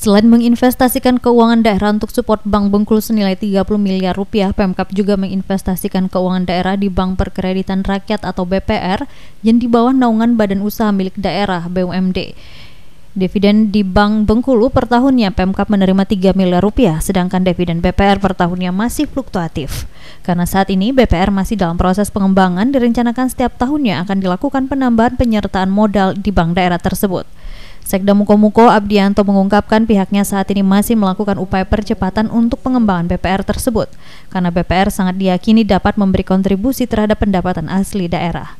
Selain menginvestasikan keuangan daerah untuk support Bank Bengkulu senilai 30 miliar rupiah, Pemkap juga menginvestasikan keuangan daerah di Bank Perkreditan Rakyat atau BPR yang di bawah naungan Badan Usaha Milik Daerah BUMD. Dividen di Bank Bengkulu per tahunnya Pemkap menerima 3 miliar rupiah, sedangkan dividen BPR per tahunnya masih fluktuatif. Karena saat ini BPR masih dalam proses pengembangan, direncanakan setiap tahunnya akan dilakukan penambahan penyertaan modal di bank daerah tersebut. Sekda Mukomuko Abdianto mengungkapkan pihaknya saat ini masih melakukan upaya percepatan untuk pengembangan BPR tersebut, karena BPR sangat diyakini dapat memberi kontribusi terhadap pendapatan asli daerah.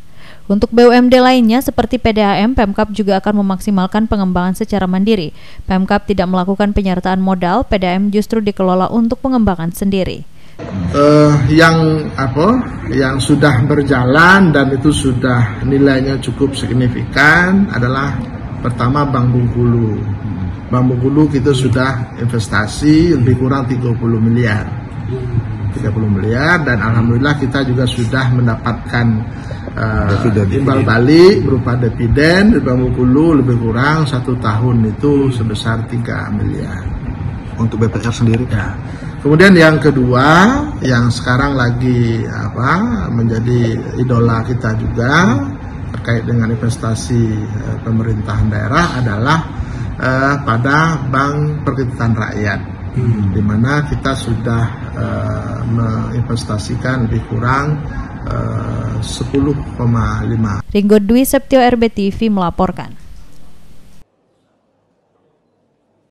Untuk BUMD lainnya seperti PDAM, Pemkap juga akan memaksimalkan pengembangan secara mandiri. Pemkap tidak melakukan penyertaan modal, PDAM justru dikelola untuk pengembangan sendiri. Uh, yang apa yang sudah berjalan dan itu sudah nilainya cukup signifikan adalah Pertama Bank Bengkulu. Bank Bengkulu kita sudah investasi lebih kurang 30 miliar. 30 miliar dan alhamdulillah kita juga sudah mendapatkan uh, imbal balik berupa dividen di Bank Bengkulu lebih kurang satu tahun itu sebesar 3 miliar. Untuk BPR sendiri? Ya. Kemudian yang kedua, yang sekarang lagi apa menjadi idola kita juga, terkait dengan investasi uh, pemerintahan daerah adalah uh, pada Bank Perkreditan Rakyat, hmm. di mana kita sudah uh, menginvestasikan lebih kurang 10,5. Ringo Dwi Septio RBTV melaporkan.